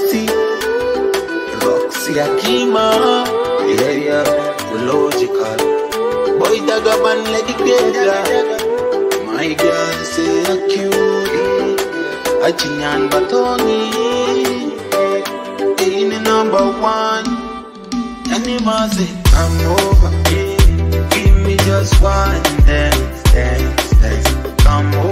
Roxy, Roxy Akima, yeah, yeah, logical. Boy, dagger man, lady gaga. My girl, say a cutie, a chinyan batoni. In the number one, animal say, I'm over. Give me just one dance, dance, dance. Come over.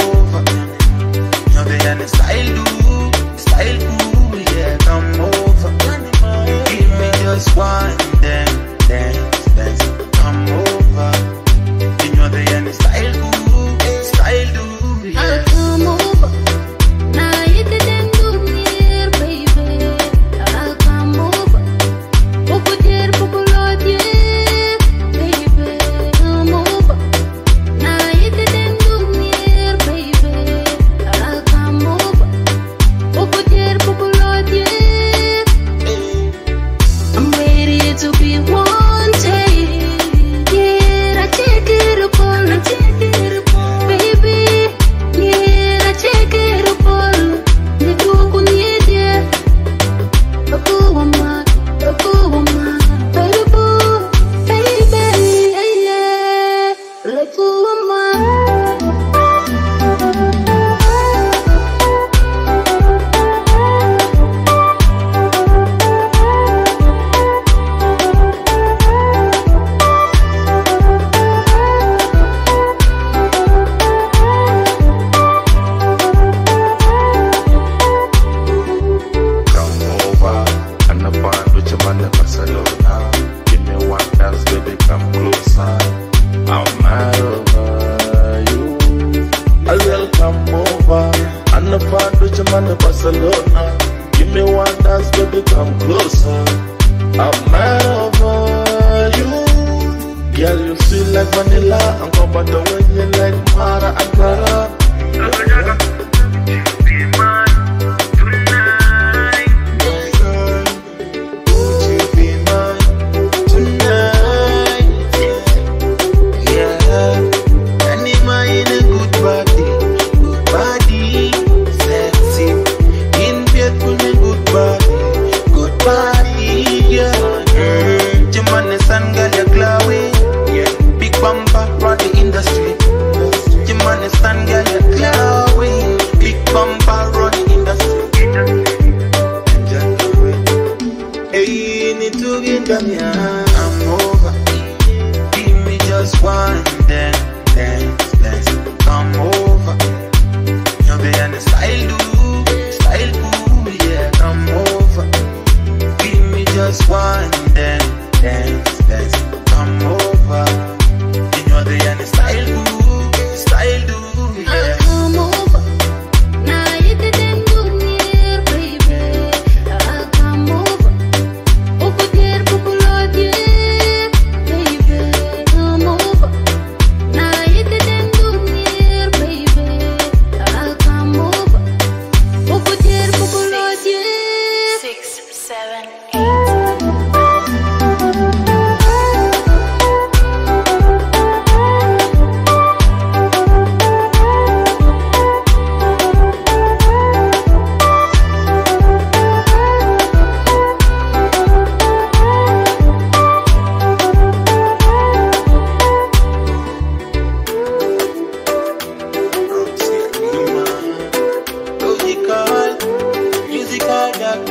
wanna Barcelona. Give me one dance, baby, come closer. I'm mad over you. Girl, you sweet like vanilla. I'm comfortable when you like Mara and Clara.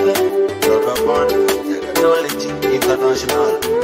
Jagaban Technology International.